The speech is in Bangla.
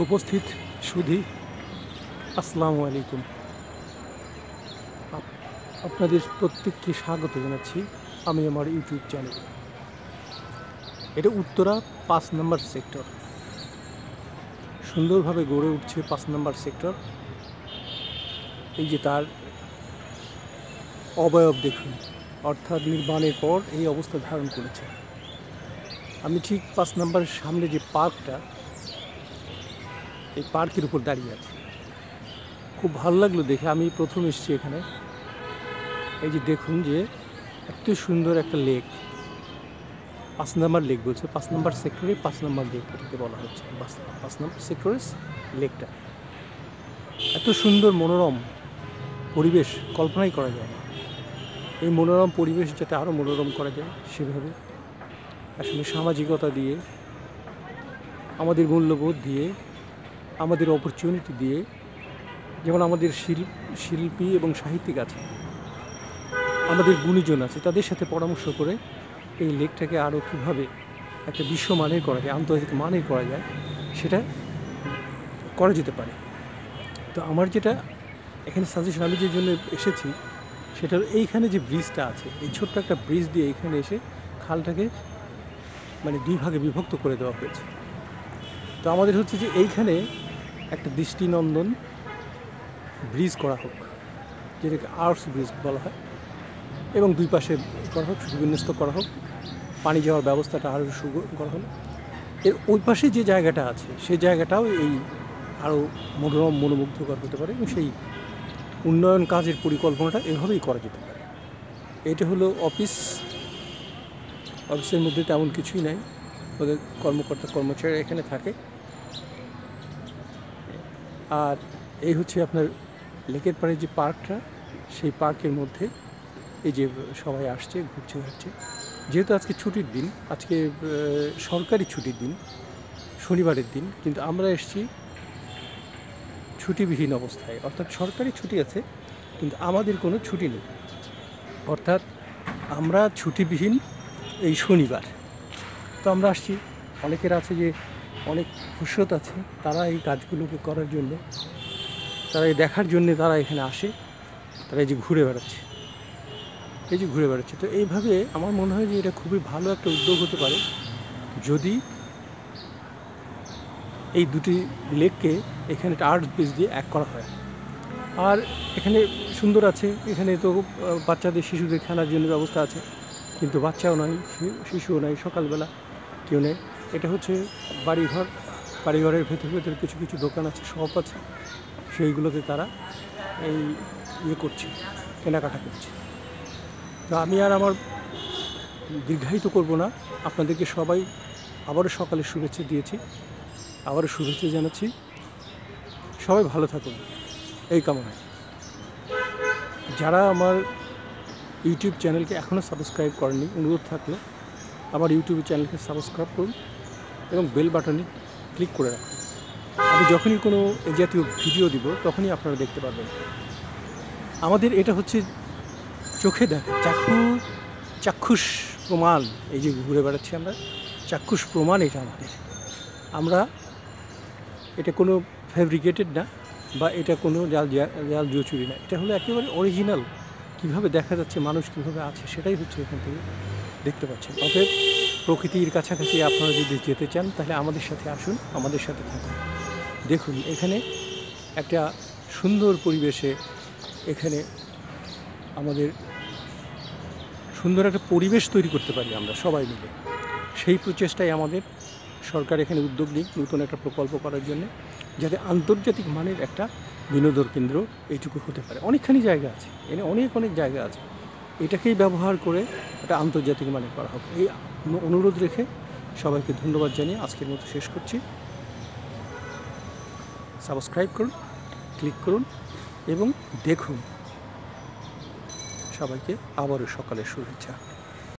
উপস্থিত সুধি, আসসালামু আলাইকুম। আপ- আপনাদের প্রত্যেককে স্বাগত জানাচ্ছি আমি আমার ইউটিউব চ্যানেলে। এটা উত্তরা পাঁচ নম্বর সেক্টর। সুন্দরভাবে গড়ে উঠছে পাঁচ নম্বর সেক্টর। এই যে তার অবয়ব দেখুন, অর্থাৎ নির্মাণের পর এই অবস্থা ধারণ করেছে। আমি ঠিক পাঁচ নম্বরের সামনে যে পার্কটা এই পার্কের উপর দাঁড়িয়ে আছি। খুব ভালো লাগল দেখে, আমি প্রথম এসেছি এখানে। এই যে দেখুন যে, এত সুন্দর একটা লেক। পাঁচ নাম্বার লেক বলছে, পাঁচ নাম্বার সেক্টরে পাঁচ নাম্বার লেক এটাকে বলা হচ্ছে। পাঁচ- নাম্বার সেক্টরের লেকটা। এত সুন্দর মনোরম পরিবেশ কল্পনাই করা যায় না। এই মনোরম পরিবেশ যাতে আরও মনোরম করা যায় সেভাবে। আসলে সামাজিকতা দিয়ে, আমাদের মূল্যবোধ দিয়ে আমাদের অপরচুনিটি দিয়ে যেমন আমাদের শিল, শিল্পী এবং সাহিত্যিক আছে, আমাদের গুণীজন আছে, তাদের সাথে পরামর্শ করে এই লেকটাকে আরও কীভাবে একটা বিশ্বমানের করা যায়, আন্তর্জাতিক মানের করা যায়, সেটা করা যেতে পারে। তো আমার যেটা এখানে সাজেশন আমি যে জন্য এসেছি, সেটা এইখানে যে ব্রিজটা আছে, এই ছোট্ট একটা ব্রিজ দিয়ে এখানে এসে খালটাকে মানে দুই ভাগে বিভক্ত করে দেওয়া হয়েছে। তো আমাদের হচ্ছে যে এইখানে একটা দৃষ্টিনন্দন ব্রিজ করা হোক, যেটাকে আর্টস ব্রিজ বলা হয়, এবং দুই পাশে করা হোক সুবিন্যস্ত করা হোক, পানি যাওয়ার ব্যবস্থাটা আরও সুগম করা হলো এর ওই পাশে যে জায়গাটা আছে, সেই জায়গাটাও এই আরও মনোরম, মনোমুগ্ধকর হতে পারে, এবং সেই উন্নয়ন কাজের পরিকল্পনাটা এভাবেই করা যেতে পারে। এটা হলো অফিস। অফিসের মধ্যে তেমন কিছুই নাই। ওদের কর্মকর্তা কর্মচারী এখানে থাকে। আর এই হচ্ছে আপনার লেকের পাড়ে যে পার্কটা, সেই পার্কের মধ্যে এই যে সবাই আসছে, ঘুরছে ঘুরছে যেহেতু আজকে ছুটির দিন, আজকে সরকারি ছুটির দিন, শনিবারের দিন, কিন্তু আমরা এসেছি ছুটিবিহীন অবস্থায়। অর্থাৎ সরকারি ছুটি আছে, কিন্তু আমাদের কোনো ছুটি নেই। অর্থাৎ আমরা ছুটিবিহীন এই শনিবার। তো আমরা আসছি, অনেকের আছে যে অনেক ফুসত আছে। তারা এই কাজগুলোকে করার জন্য, তারা এই দেখার জন্য তারা এখানে আসে, তারা এই যে ঘুরে বেড়াচ্ছে। এই যে ঘুরে বেড়াচ্ছে। তো এইভাবে আমার মনে হয় যে এটা খুবই ভালো একটা উদ্যোগ হতে পারে। যদি এই দুটি লেককে এখানে একটা আর্ট ব্রিজ দিয়ে এক করা হয়। আর এখানে সুন্দর আছে। এখানে তো বাচ্চাদের, শিশুদের খেলার জন্য ব্যবস্থা আছে। কিন্তু বাচ্চাও নয় শিশুও নয় সকালবেলা কেউ নেই। এটা হচ্ছে বাড়িঘর, বাড়িঘরের ভেতর ভেতর কিছু কিছু দোকান আছে, শপ আছে, সেইগুলোতে তারা এই ইয়ে করছে, কেনাকাটা করছে। তো আমি আর আমার দীর্ঘায়িত করব না, আপনাদেরকে সবাই আবারও সকালে শুভেচ্ছা দিয়েছি, আবারও শুভেচ্ছা জানাচ্ছি। সবাই ভালো থাকুন, এই কামনায়। যারা আমার ইউটিউব চ্যানেলকে এখনও সাবস্ক্রাইব করেনি অনুরোধ থাকলে, আমার ইউটিউব চ্যানেলকে সাবস্ক্রাইব করুন এবং বেল বাটনে ক্লিক করে রাখুন। আমি যখনই কোনো জাতীয় ভিডিও দিব, তখনই আপনারা দেখতে পাবেন আমাদের এটা হচ্ছে চোখে দেখা, চাক্ষু, চাক্ষুষ প্রমাণ। এই যে ঘুরে বেড়াচ্ছি আমরা, চাক্ষুষ প্রমাণ এটা আমাদের। আমরা এটা কোনো ফ্যাব্রিকেটেড না বা এটা কোনো জাল জাল জুচুরি না। এটা হলো একেবারে অরিজিনাল কীভাবে দেখা যাচ্ছে, মানুষ কীভাবে আছে, সেটাই হচ্ছে এখান থেকে দেখতে পাচ্ছেন। অতএব প্রকৃতির কাছাকাছি আপনারা যদি যেতে চান, তাহলে আমাদের সাথে আসুন, আমাদের সাথে থাকুন। দেখুন, এখানে একটা সুন্দর পরিবেশে এখানে আমাদের সুন্দর একটা পরিবেশ তৈরি করতে পারি আমরা সবাই মিলে। সেই প্রচেষ্টাই আমাদের সরকার এখানে উদ্যোগ নিক নতুন একটা প্রকল্প করার জন্য, যাতে আন্তর্জাতিক মানের একটা বিনোদন কেন্দ্র এইটুকু হতে পারে। অনেকখানি জায়গা আছে, এখানে অনেক অনেক জায়গা আছে। এটাকেই ব্যবহার করে একটা আন্তর্জাতিক মানের করা হোক। এই অনুরোধ রেখে সবাইকে ধন্যবাদ জানিয়ে আজকের মতো শেষ করছি। সাবস্ক্রাইব করুন, ক্লিক করুন এবং দেখুন। সবাইকে আবারও সকালের শুভেচ্ছা।